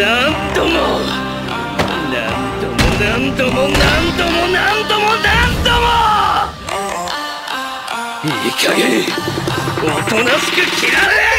何度も何度も何度も何度も何度もなんも。いい加減おとなしく切られ